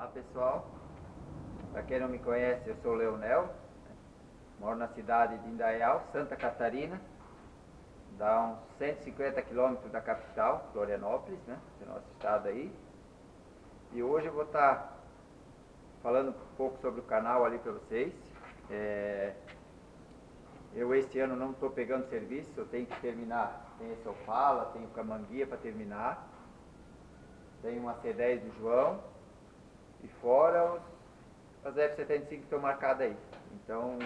Olá pessoal, para quem não me conhece, eu sou Leonel, moro na cidade de Indaial, Santa Catarina, dá uns 150 quilômetros da capital, Florianópolis, né, do nosso estado aí. E hoje eu vou estar tá falando um pouco sobre o canal ali para vocês. É, eu este ano não estou pegando serviço, eu tenho que terminar. Tem esse Opala, tenho Camanguia para terminar. Tenho uma C10 do João. E fora os, as F-75 que estão marcadas aí. Então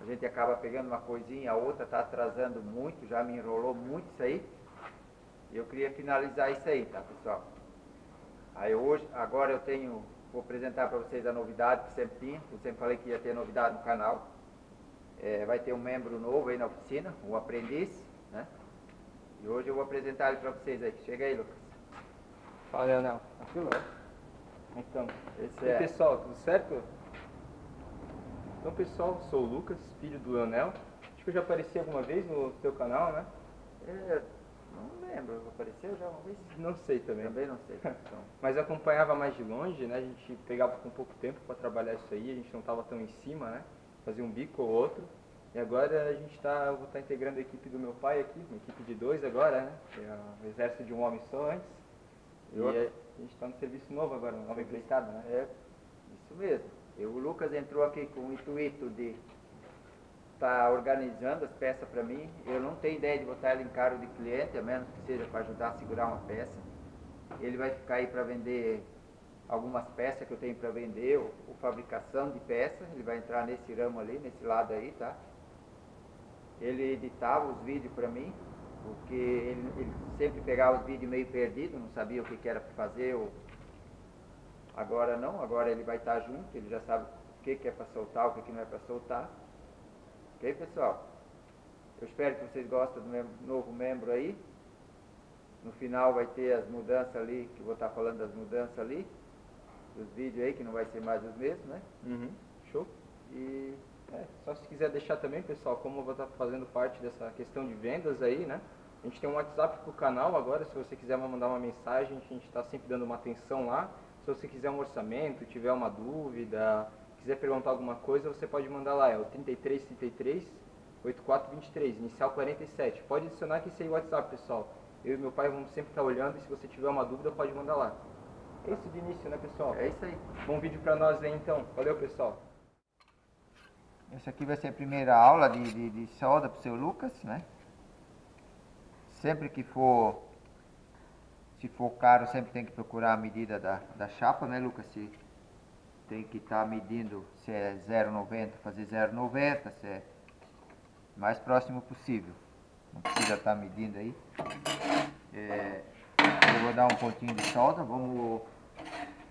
a gente acaba pegando uma coisinha, a outra está atrasando muito, já me enrolou muito isso aí. E eu queria finalizar isso aí, tá pessoal? Aí hoje, agora eu tenho, vou apresentar para vocês a novidade que sempre tinha. Eu sempre falei que ia ter novidade no canal. É, vai ter um membro novo aí na oficina, um aprendiz, né? E hoje eu vou apresentar ele para vocês aí. Chega aí, Lucas. Fala, Leonel. Tranquilo? Então, Esse e é. pessoal, tudo certo? Então, pessoal, sou o Lucas, filho do Leonel. Acho que eu já apareci alguma vez no teu canal, né? É, não lembro, apareceu já uma vez? Não sei também. Também não sei. Então, Mas acompanhava mais de longe, né? A gente pegava com pouco tempo para trabalhar isso aí, a gente não estava tão em cima, né? Fazia um bico ou outro. E agora a gente tá, eu vou estar integrando a equipe do meu pai aqui, uma equipe de dois agora, né? Que é o exército de um homem só antes. E Eu- a gente está no serviço novo agora, nova empreitada, né? é isso mesmo. E o Lucas entrou aqui com o intuito de estar organizando as peças para mim. Eu não tenho ideia de botar ele em cargo de cliente, a menos que seja para ajudar a segurar uma peça. Ele vai ficar aí para vender algumas peças que eu tenho para vender, ou, ou fabricação de peças. Ele vai entrar nesse ramo ali, nesse lado aí, tá? Ele editava os vídeos para mim, porque ele, ele sempre pegava os vídeos meio perdidos, não sabia o que, que era para fazer. Ou... Agora não, agora ele vai estar junto, ele já sabe o que, que é para soltar, o que, que não é para soltar. Ok, pessoal? Eu espero que vocês gostem do meu novo membro aí. No final vai ter as mudanças ali, que eu vou estar falando das mudanças ali, dos vídeos aí, que não vai ser mais os mesmos, né? Uhum. Show? E É, só se quiser deixar também, pessoal, como eu vou estar fazendo parte dessa questão de vendas aí, né? A gente tem um WhatsApp pro canal agora, se você quiser mandar uma mensagem, a gente está sempre dando uma atenção lá. Se você quiser um orçamento, tiver uma dúvida, quiser perguntar alguma coisa, você pode mandar lá, é o 3333 8423, inicial 47. Pode adicionar que esse aí é o WhatsApp, pessoal. Eu e meu pai vamos sempre estar olhando e se você tiver uma dúvida, pode mandar lá. É isso de início, né, pessoal? é isso aí. Bom vídeo pra nós aí, então. Valeu, pessoal. Essa aqui vai ser a primeira aula de, de, de solda para o seu Lucas, né? Sempre que for, se for caro, sempre tem que procurar a medida da, da chapa, né, Lucas? Se tem que estar medindo se é 0,90, fazer 0,90, se é mais próximo possível. Não precisa estar medindo aí. É, eu vou dar um pontinho de solda, vamos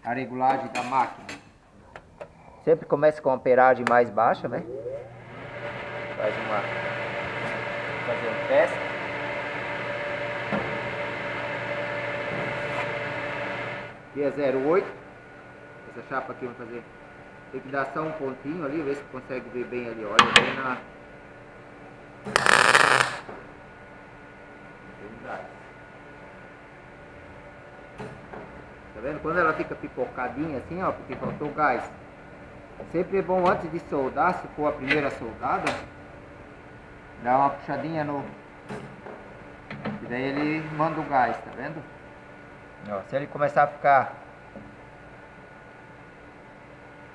a regulagem da máquina. Sempre começa com a amperagem mais baixa, né? Faz uma. fazer um teste. Aqui é 0,8. Essa chapa aqui vamos fazer. Tem que dar só um pontinho ali, ver se consegue ver bem ali. Olha bem na. Tá vendo? Quando ela fica pipocadinha assim, ó, porque faltou gás. Sempre é bom antes de soldar, se for a primeira soldada, dar uma puxadinha no. E daí ele manda o gás, tá vendo? Ó, se ele começar a ficar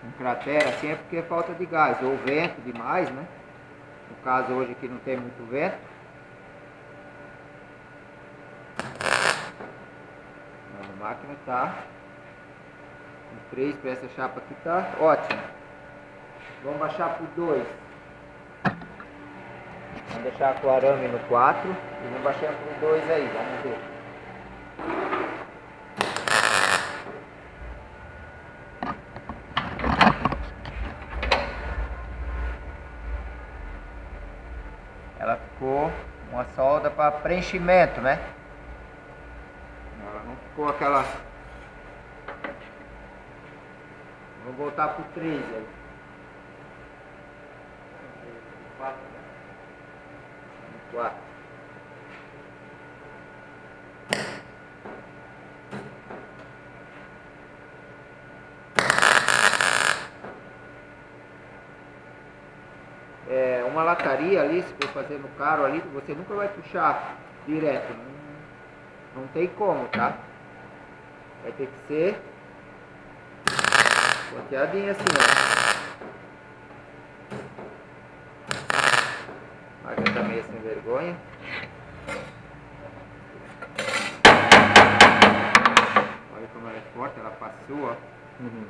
com cratera assim é porque é falta de gás, ou vento demais, né? No caso hoje aqui não tem muito vento. A máquina tá com três para essa chapa aqui tá ótimo. Vamos baixar por 2. Vamos deixar com o arame no 4 e vamos baixar por 2 aí, vamos ver. Ela ficou uma solda para preenchimento, né? Ela não ficou aquela. Vou voltar pro 3 aí. É, uma lataria ali, se for fazer no caro ali, você nunca vai puxar direto. Não, não tem como, tá? Vai ter que ser... Ponteadinha assim, ó. Vergonha. Olha como ela é forte, ela passou, ó. Uhum.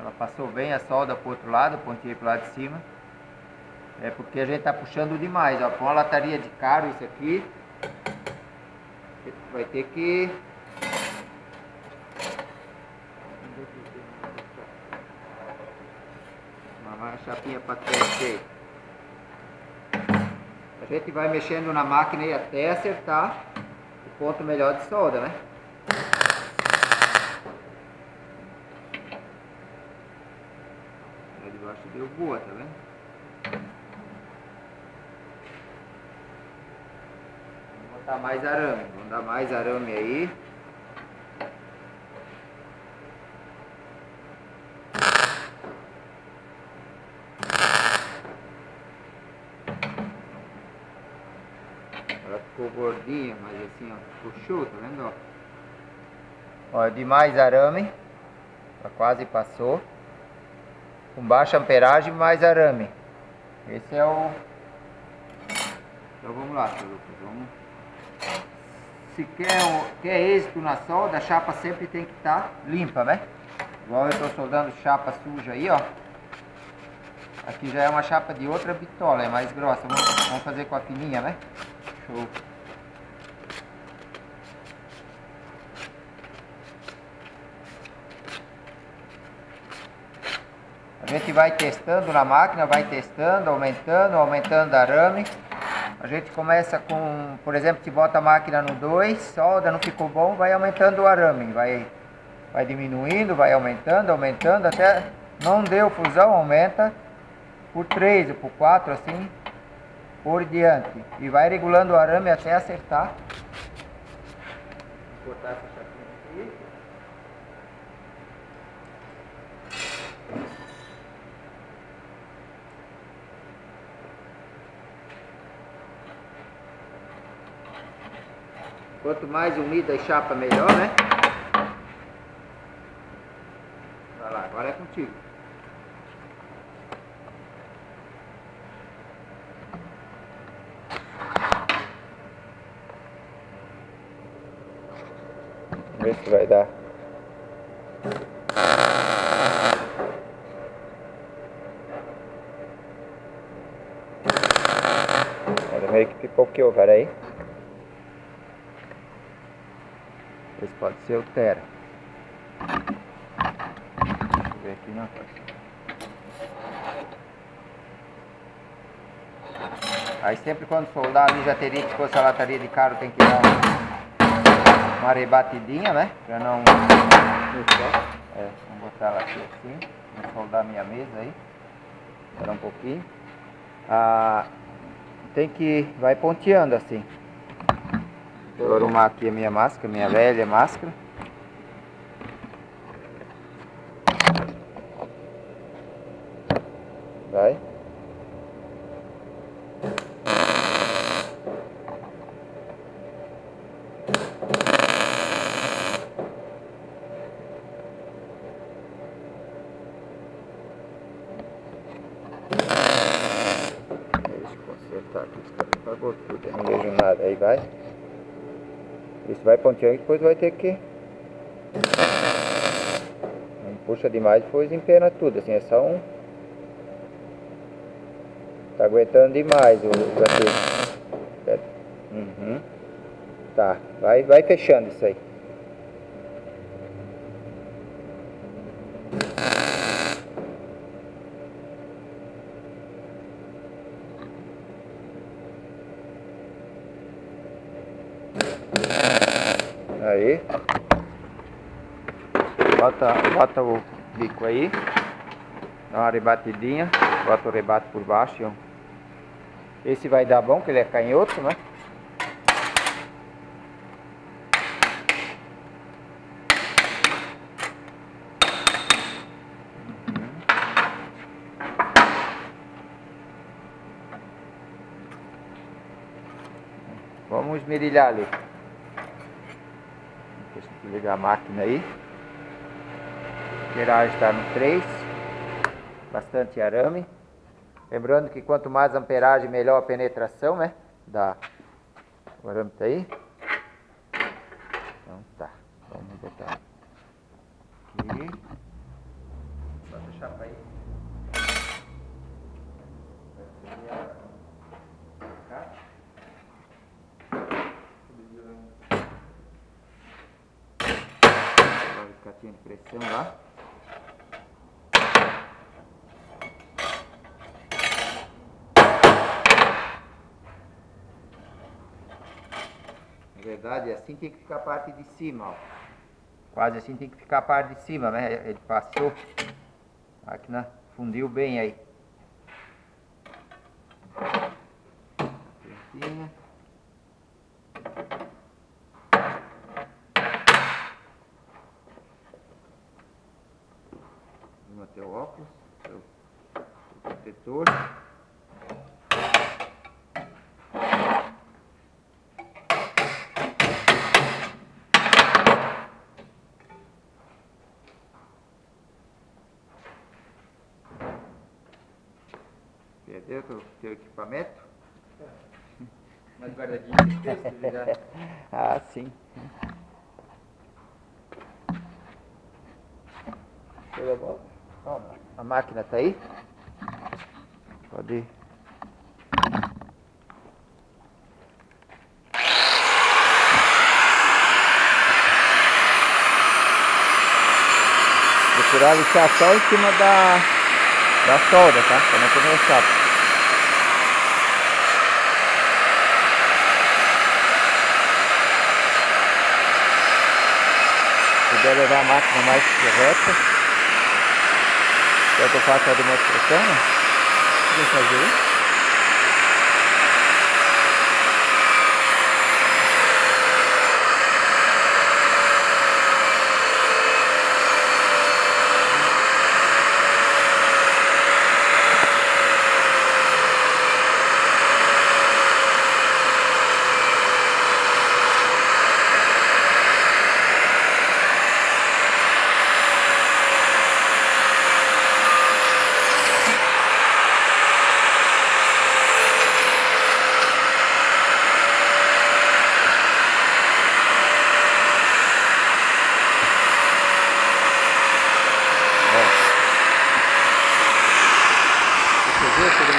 Ela passou bem a solda pro outro lado, pontei pro lado de cima. É porque a gente tá puxando demais, ó. Com a lataria de caro isso aqui, vai ter que... Uma chapinha para teste. Gente vai mexendo na máquina aí até acertar o ponto melhor de solda, né? Lá de baixo deu boa, tá vendo? Vamos botar mais arame, vamos dar mais arame aí. Ela ficou gordinha, mas assim, ó, puxou, tá vendo? Ó, ó de mais arame, já quase passou. Com baixa amperagem, mais arame. Esse é o... Então vamos lá, seu Lucas, vamos... Se quer, quer êxito na solda, a chapa sempre tem que estar limpa, né? Igual eu estou soldando chapa suja aí, ó. Aqui já é uma chapa de outra bitola, é mais grossa. Vamos, vamos fazer com a fininha, né? A gente vai testando na máquina, vai testando, aumentando, aumentando arame. A gente começa com, por exemplo, se bota a máquina no 2, solda, não ficou bom, vai aumentando o arame, vai, vai diminuindo, vai aumentando, aumentando, até não deu fusão, aumenta. Por 3 ou por 4, assim, por diante. E vai regulando o arame até acertar. Vou cortar essa chapinha aqui. Quanto mais unida a chapa, melhor, né? Vai lá, agora é contigo. Ver se vai dar. Olha, meio que pipoqueou, peraí. Esse pode ser o Tera. Deixa eu ver aqui na Aí sempre quando soldar já teria que se fosse a lataria de caro tem que dar uma, rebatidinha, né? Pra não. É, botar ela aqui assim. Vou soldar minha mesa aí. Espera um pouquinho. Ah, tem que. Vai ponteando assim. Vou arrumar aqui a minha máscara, minha velha máscara. Vai. Deixa tudo, eu não vejo nada. Aí vai. Isso vai ponteando e depois vai ter que. Não puxa demais, depois empena tudo, assim, é só um. Tá aguentando demais o gatilho. Uhum. Tá, vai, vai fechando isso. Aí. Bota o bico aí. Dá uma rebatidinha. Bota o rebate por baixo. Esse vai dar bom, que ele é canhoto, né? Vamos esmerilhar ali. Deixa eu ligar a máquina aí. A tiragem está no 3. Bastante arame. Lembrando que quanto mais amperagem, melhor a penetração, né? Da... O arame tá aí. Então tá. Vamos botar aqui. Só deixar para aí. Catinha de pressão lá. Verdade, assim tem que ficar a parte de cima, ó. Quase assim tem que ficar a parte de cima, né? Ele passou. A máquina fundiu bem aí. Prentinha. Vamos até o óculos, o protetor. Perdeu o teu equipamento? Mais guardadinho já. ah, sim. Bola. Ó, A máquina tá aí? Pode ir. Procurar lixar só em cima da, da solda, tá? Pra não comer chapa. Puder levar a máquina mais reta. Quer que eu faça a demonstração? Vou fazer. Você viu todo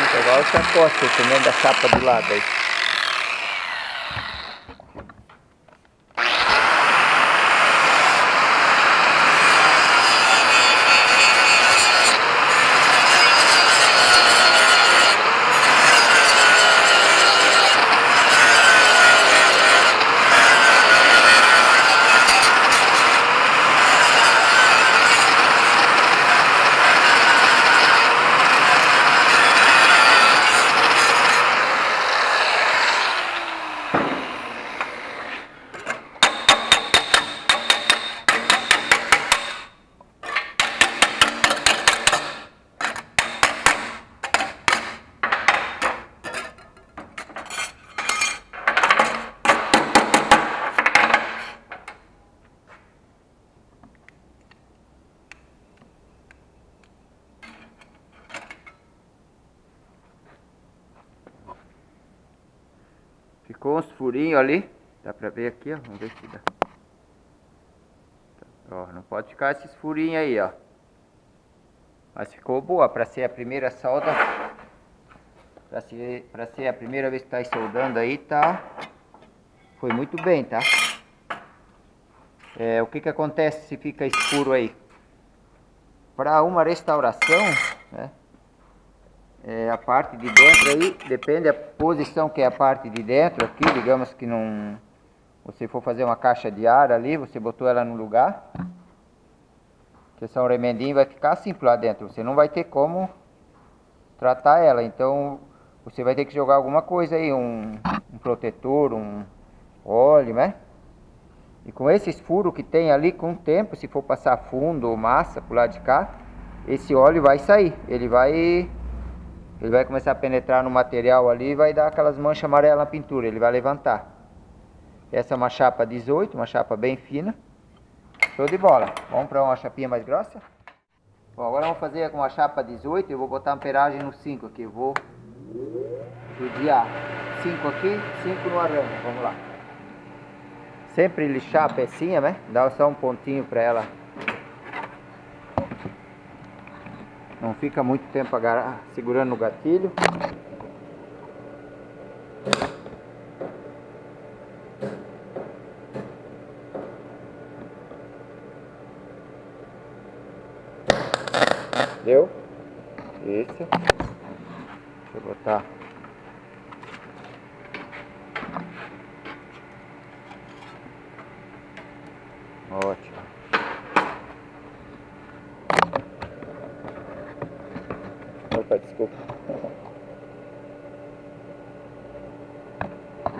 costa também da chapa do lado aí. Ficou uns furinhos ali. Dá pra ver aqui, ó. Vamos ver se dá. Ó, não pode ficar esses furinhos aí, ó. Mas ficou boa pra ser a primeira solda. Pra ser, pra ser a primeira vez que tá soldando aí, tá. Foi muito bem, tá? É, o que que acontece se fica escuro aí? Para uma restauração, né? É, a parte de dentro aí, depende da posição que é a parte de dentro aqui, digamos que não... Você for fazer uma caixa de ar ali, você botou ela no lugar. Que são remendinho vai ficar assim lá dentro, você não vai ter como tratar ela, então você vai ter que jogar alguma coisa aí, um, um protetor, um óleo, né? E com esses furos que tem ali, com o tempo, se for passar fundo ou massa pro lado de cá, esse óleo vai sair, ele vai ele vai começar a penetrar no material ali e vai dar aquelas manchas amarelas na pintura, ele vai levantar. Essa é uma chapa 18, uma chapa bem fina. Show de bola. Vamos para uma chapinha mais grossa? Bom, agora vamos fazer com uma chapa 18. Eu vou botar a amperagem no 5 aqui. Eu vou judiar 5 aqui, 5 no arame. Vamos lá. Sempre lixar a pecinha, né? Dá só um pontinho para ela. Não fica muito tempo segurando no gatilho. Deu? Isso. Deixa eu botar. Ótimo. Opa, desculpa.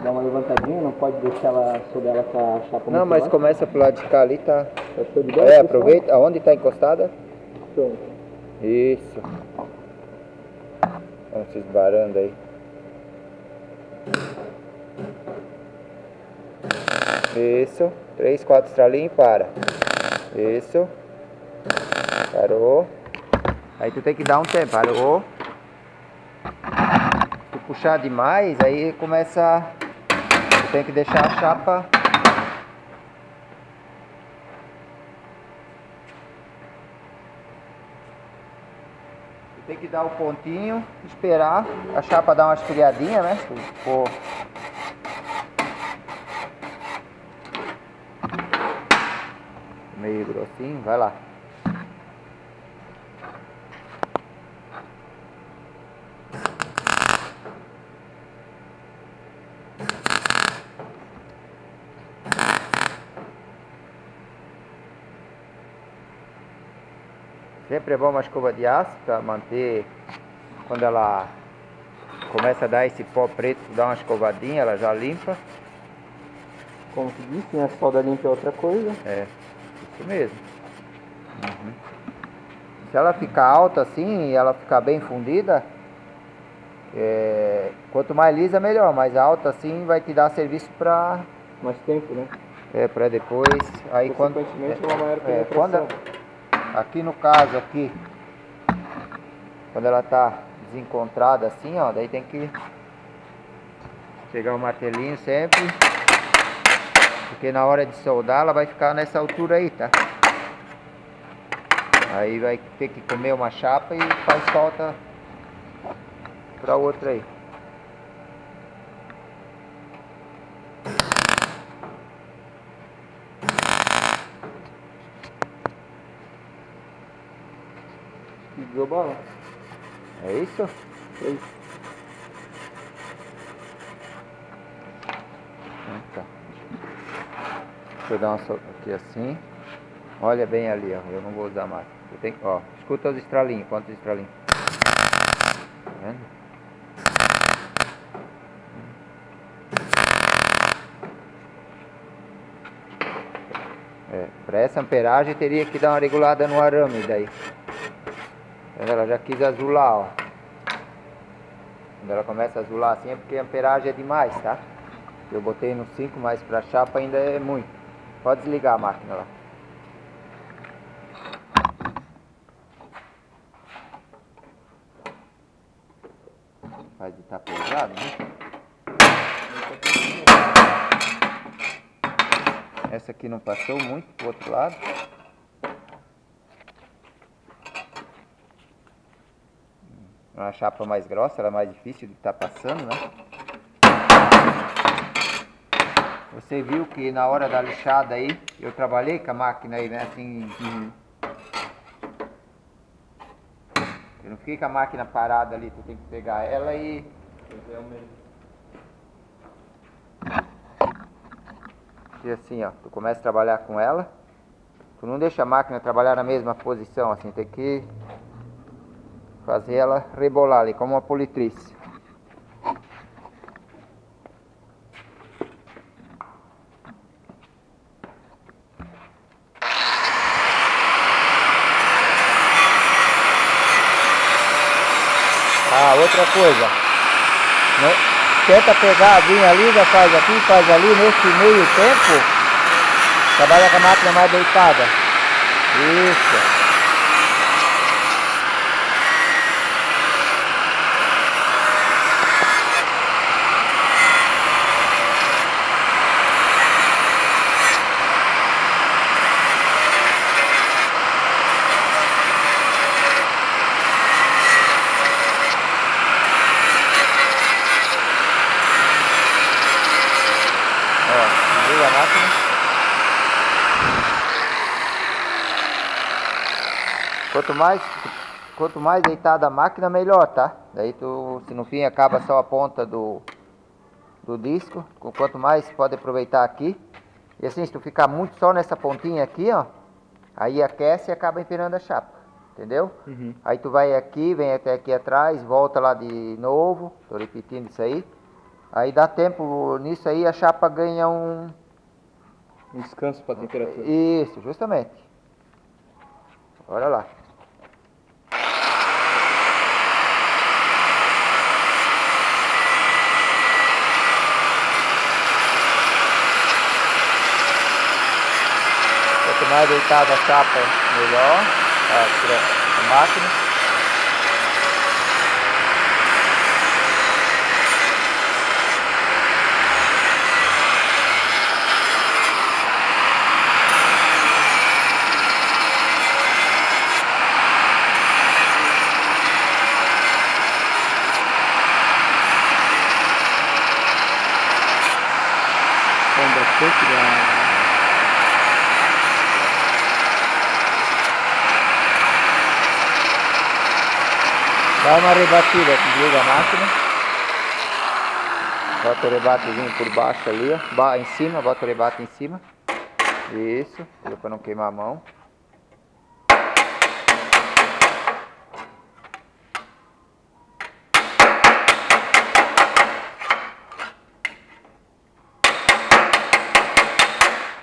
Dá uma levantadinha, não pode deixar ela sob ela com a chapa Não, mas começa pro lado de cá ali, tá? Tá É, aproveita. Aonde tá encostada? Pronto. Isso. Vamos se esbarando aí. Isso. Três, quatro estralinhos e para. Isso. Parou. Aí tu tem que dar um tempo. Parou. Se puxar demais, aí começa. Tu tem que deixar a chapa. Tu tem que dar o pontinho, esperar a chapa dar uma esfriadinha, né? For meio grossinho, vai lá. Sempre é bom uma escova de aço para manter quando ela começa a dar esse pó preto, dá uma escovadinha, ela já limpa. Como tu disse, né? A solda limpa é outra coisa. É, isso mesmo. Uhum. Se ela ficar alta assim e ela ficar bem fundida, é, quanto mais lisa melhor, mais alta assim vai te dar serviço para Mais tempo, né? é, para depois. Aí quando, Consequentemente, uma maior é, penetração. quando aqui no caso aqui, quando ela tá desencontrada assim, ó, daí tem que pegar o martelinho sempre, porque na hora de soldar ela vai ficar nessa altura aí, tá? Aí vai ter que comer uma chapa e faz falta pra outra aí. Deu bala. É isso? É isso. Eu dar uma sol... aqui assim. Olha bem ali, ó. Eu não vou usar mais. Eu tenho... Ó, escuta os estralinhos. Quantos estralinhos? Tá vendo? É, para essa amperagem teria que dar uma regulada no arame daí. Ela já quis azular, ó. Quando ela começa a azular assim é porque a amperagem é demais, tá? Eu botei no 5, mas pra chapa ainda é muito. Pode desligar a máquina lá. Faz de estar pesado, né? Essa aqui não passou muito pro outro lado. Uma chapa mais grossa, ela é mais difícil de estar passando, né? Você viu que na hora da lixada aí, eu trabalhei com a máquina aí, né? Assim. Eu não fiquei com a máquina parada ali, tu tem que pegar ela e. E assim, ó, tu começa a trabalhar com ela. Tu não deixa a máquina trabalhar na mesma posição, assim, tem que fazer ela rebolar ali, como uma politriz. Ah, outra coisa. Tenta pegar, vir ali, já faz aqui, faz ali, nesse meio tempo, trabalha com a máquina mais deitada. Isso. Quanto mais, quanto mais deitada a máquina, melhor, tá? Daí tu, se no fim acaba só a ponta do, do disco, quanto mais pode aproveitar aqui. E assim, se tu ficar muito só nessa pontinha aqui, ó, aí aquece e acaba empinando a chapa, entendeu? Uhum. Aí tu vai aqui, vem até aqui atrás, volta lá de novo, tô repetindo isso aí. Aí dá tempo nisso aí, a chapa ganha um... Um descanso para temperatura. Isso, justamente. Olha lá. Mais deitada a chapa, melhor. A, a máquina. bastante da Dá uma rebatida, desliga a máquina. Bota o rebatezinho por baixo ali, ó. Em cima, bota o rebate em cima. Isso, para não queimar a mão.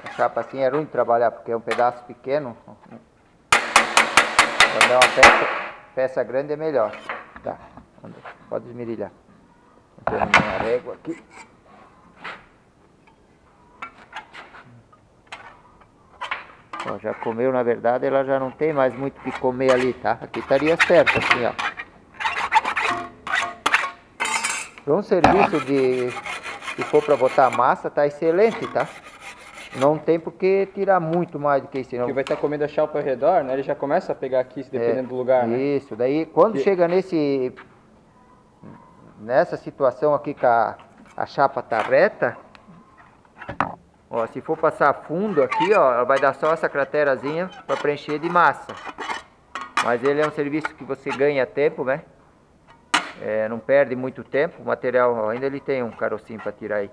A chapa assim é ruim de trabalhar porque é um pedaço pequeno. Quando é uma peça Peça grande é melhor. Tá, pode esmerilhar. Vou minha régua aqui. Ó, já comeu, na verdade, ela já não tem mais muito o que comer ali, tá? Aqui estaria certo, assim, ó. Para um serviço de... Se for para botar massa, tá excelente, tá? Não tem porque tirar muito mais do que isso. Não. Porque vai estar comendo a chapa ao redor, né? Ele já começa a pegar aqui, dependendo é, do lugar, né? Isso, daí quando chega nesse... Nessa situação aqui que a, a chapa tá reta, ó, se for passar fundo aqui, ó, vai dar só essa craterazinha para preencher de massa. Mas ele é um serviço que você ganha tempo, né? É, não perde muito tempo, o material ó, ainda ele tem um carocinho para tirar aí.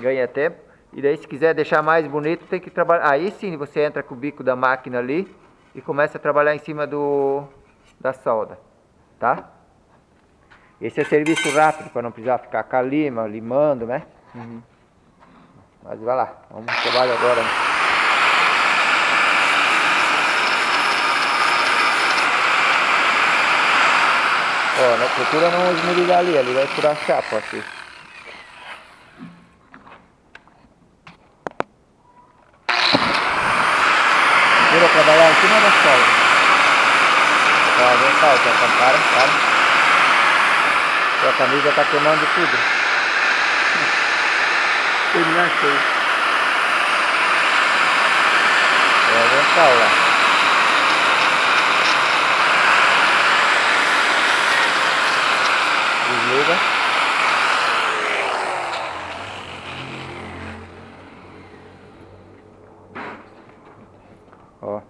Ganha tempo. E daí se quiser deixar mais bonito, tem que trabalhar. Aí sim você entra com o bico da máquina ali e começa a trabalhar em cima do da solda, tá? Esse é serviço rápido para não precisar ficar calima, limando, né? Uhum. Mas vai lá, vamos trabalhar agora. Né? Ó, não procura não esmerilhar ali, ali vai furar a chapa aqui. Vira trabalhar em cima da solda. Ó, vem cá, ó, para, para. Sua camisa tá queimando tudo. Terminar cheio. É, vem cá, ó. Desliga. Ó.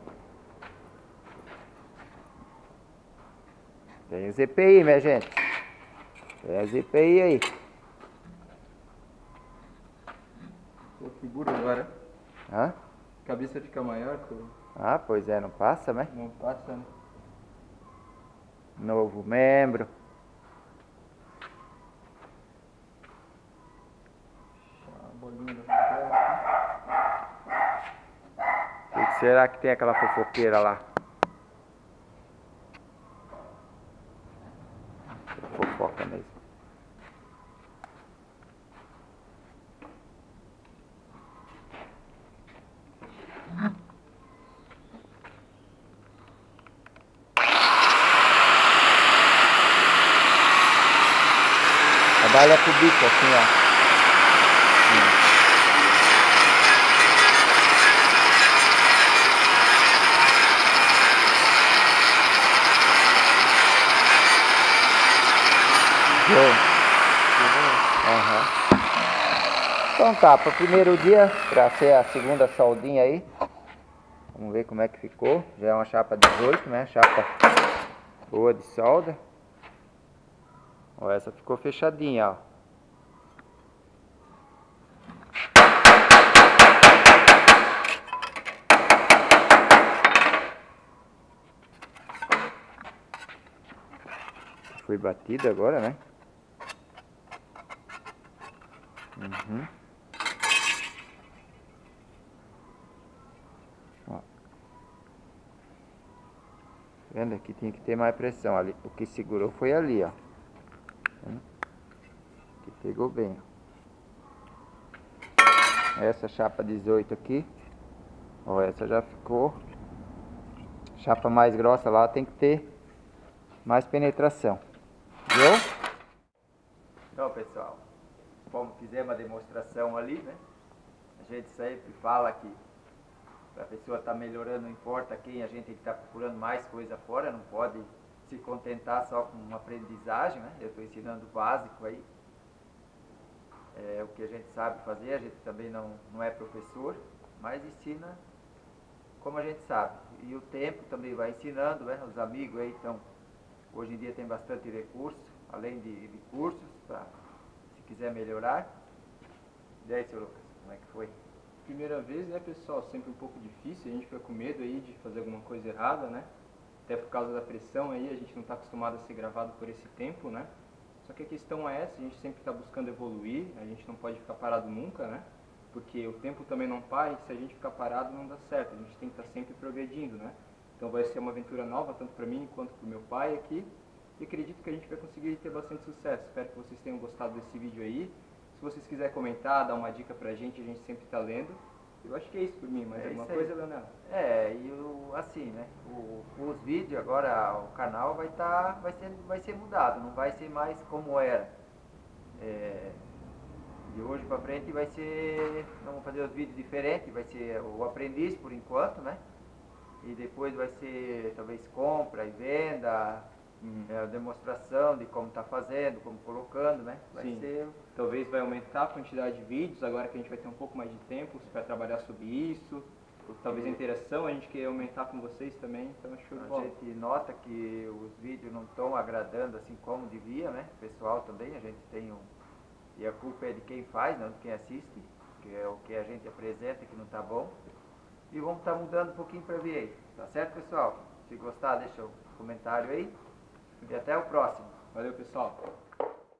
Tem o ZPI, minha gente. Tem a ZPI aí. Pô, figura agora. Hã? Cabeça fica maior. Pô. Ah, pois é, não passa, né? Não passa, né? Novo membro. Bolinha da Será que tem aquela fofoqueira lá? Fofoca mesmo. Trabalha com o bico assim, ó. Uhum. Então tá, para o primeiro dia, para ser a segunda soldinha aí. Vamos ver como é que ficou. Já é uma chapa 18, né? Chapa boa de solda. Ó, essa ficou fechadinha, ó. Foi batida agora, né? Uhum. Vendo aqui tinha que ter mais pressão ali. O que segurou foi ali, ó. Pegou bem. Essa chapa 18 aqui. Ó, essa já ficou. Chapa mais grossa lá tem que ter mais penetração. Viu? Então, pessoal como fizemos a demonstração ali, né? A gente sempre fala que a pessoa estar tá melhorando, não importa quem, a gente que estar procurando mais coisa fora, não pode se contentar só com uma aprendizagem, né? Eu estou ensinando o básico aí, é, o que a gente sabe fazer, a gente também não, não é professor, mas ensina como a gente sabe. E o tempo também vai ensinando, né? Os amigos aí estão, hoje em dia tem bastante recurso, além de, de cursos para quiser melhorar. E aí, seu Lucas, como é que foi? Primeira vez, né, pessoal? Sempre um pouco difícil, a gente fica com medo aí de fazer alguma coisa errada, né? Até por causa da pressão aí, a gente não está acostumado a ser gravado por esse tempo, né? Só que a questão é essa, a gente sempre está buscando evoluir, a gente não pode ficar parado nunca, né? Porque o tempo também não para e se a gente ficar parado não dá certo, a gente tem que estar tá sempre progredindo, né? Então vai ser uma aventura nova, tanto para mim quanto para o meu pai aqui e acredito que a gente vai conseguir ter bastante sucesso. Espero que vocês tenham gostado desse vídeo aí. Se vocês quiserem comentar, dar uma dica pra gente, a gente sempre está lendo. Eu acho que é isso por mim, mas é alguma coisa, Leonel? É, e o, assim, né? O, os vídeos agora, o canal vai tá, vai ser, vai ser mudado, não vai ser mais como era. É, de hoje para frente vai ser, vamos fazer os vídeos diferentes, vai ser o aprendiz por enquanto, né? E depois vai ser talvez compra e venda, Uhum. É demonstração de como está fazendo, como colocando, né? Vai Sim. ser... Talvez vai aumentar a quantidade de vídeos, agora que a gente vai ter um pouco mais de tempo para trabalhar sobre isso. Talvez a interação a gente queira aumentar com vocês também, então acho A gente nota que os vídeos não estão agradando assim como devia, né? O pessoal também, a gente tem um... E a culpa é de quem faz, não de quem assiste, que é o que a gente apresenta que não está bom. E vamos estar tá mudando um pouquinho para ver aí. Tá certo, pessoal? Se gostar, deixa o um comentário aí. E até o próximo. Valeu, pessoal.